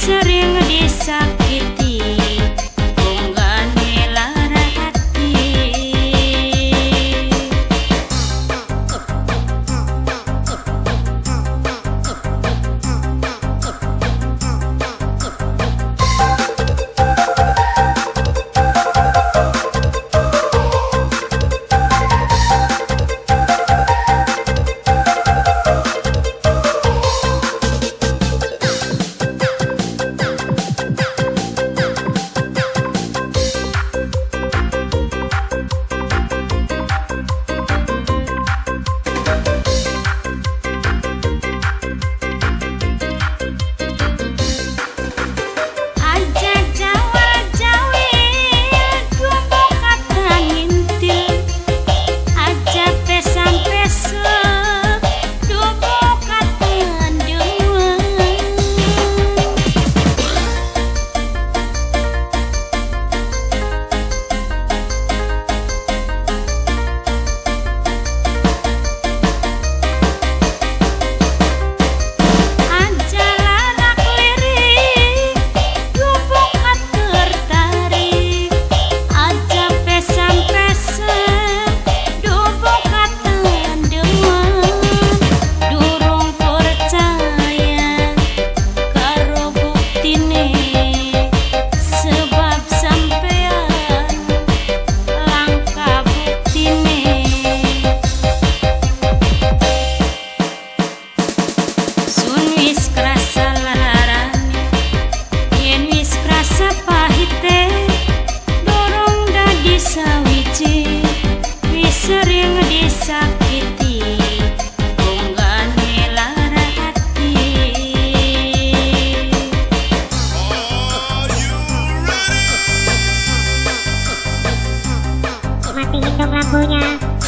сердце tinggi dong lampunya